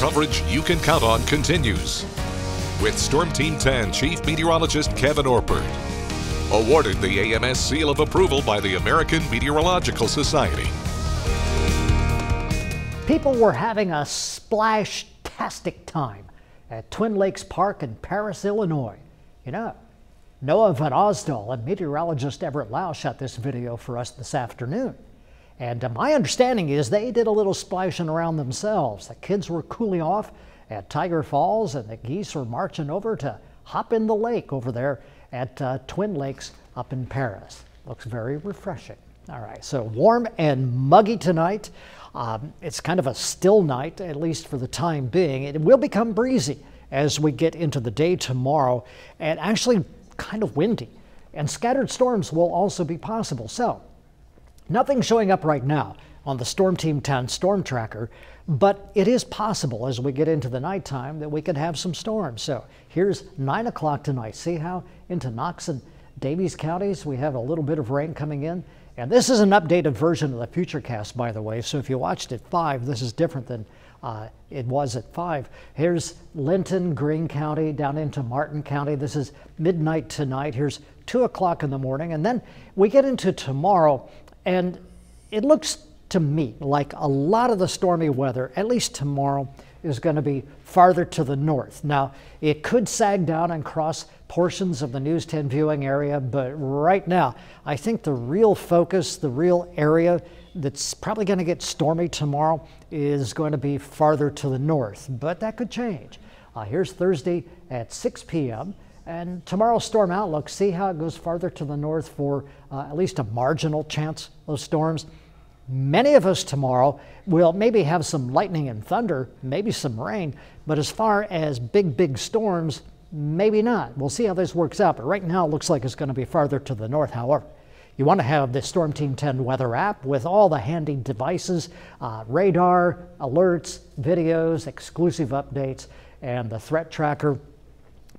coverage you can count on continues. With Storm Team 10 Chief Meteorologist Kevin Orpurt. Awarded the AMS seal of approval by the American Meteorological Society. People were having a splash-tastic time at Twin Lakes Park in Paris, Illinois. You know, Noah Van Osdol and meteorologist Everett Lau shot this video for us this afternoon. And uh, my understanding is they did a little splashing around themselves. The kids were cooling off at Tiger Falls, and the geese were marching over to hop in the lake over there at uh, Twin Lakes up in Paris. Looks very refreshing. All right, so warm and muggy tonight. Um, it's kind of a still night, at least for the time being. It will become breezy as we get into the day tomorrow, and actually kind of windy. And scattered storms will also be possible. So, nothing showing up right now on the Storm Team 10 storm tracker, but it is possible as we get into the nighttime that we could have some storms. So here's 9 o'clock tonight. See how into Knox and Daviess counties we have a little bit of rain coming in. And this is an updated version of the Futurecast, by the way. So if you watched at 5, this is different than uh, it was at 5. Here's Linton, Greene County, down into Martin County. This is midnight tonight. Here's 2 o'clock in the morning. And then we get into tomorrow, and it looks to me like a lot of the stormy weather, at least tomorrow, is going to be farther to the north. Now, it could sag down and cross portions of the News 10 viewing area, but right now, I think the real focus, the real area that's probably going to get stormy tomorrow is going to be farther to the north, but that could change. Uh, here's Thursday at 6 p.m. And tomorrow's storm outlook, see how it goes farther to the north for uh, at least a marginal chance of storms. Many of us tomorrow will maybe have some lightning and thunder, maybe some rain, but as far as big, big storms, maybe not. We'll see how this works out, but right now it looks like it's going to be farther to the north, however. You want to have the Storm Team 10 weather app with all the handy devices, uh, radar, alerts, videos, exclusive updates, and the threat tracker.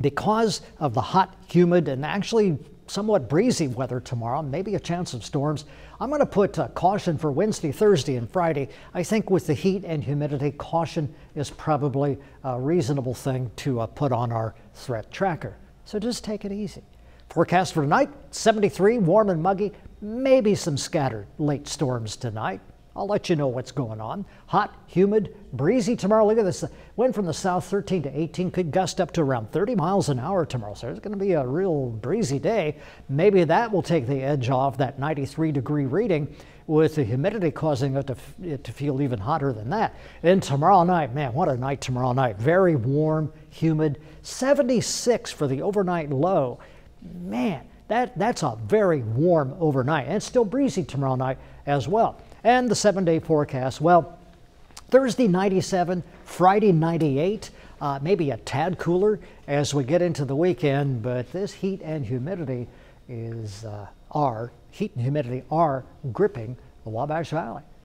Because of the hot, humid, and actually somewhat breezy weather tomorrow, maybe a chance of storms. I'm going to put uh, caution for Wednesday, Thursday, and Friday. I think with the heat and humidity, caution is probably a reasonable thing to uh, put on our threat tracker. So just take it easy. Forecast for tonight 73, warm and muggy, maybe some scattered late storms tonight. I'll let you know what's going on. Hot, humid, breezy tomorrow. Look at this. Wind from the south 13 to 18 could gust up to around 30 miles an hour tomorrow. So it's going to be a real breezy day. Maybe that will take the edge off that 93 degree reading with the humidity causing it to, it to feel even hotter than that. And tomorrow night, man, what a night tomorrow night. Very warm, humid, 76 for the overnight low. Man, that, that's a very warm overnight. And it's still breezy tomorrow night as well. And the seven day forecast well, Thursday 97, Friday 98, uh, maybe a tad cooler as we get into the weekend, but this heat and humidity is uh, our heat and humidity are gripping the Wabash Valley.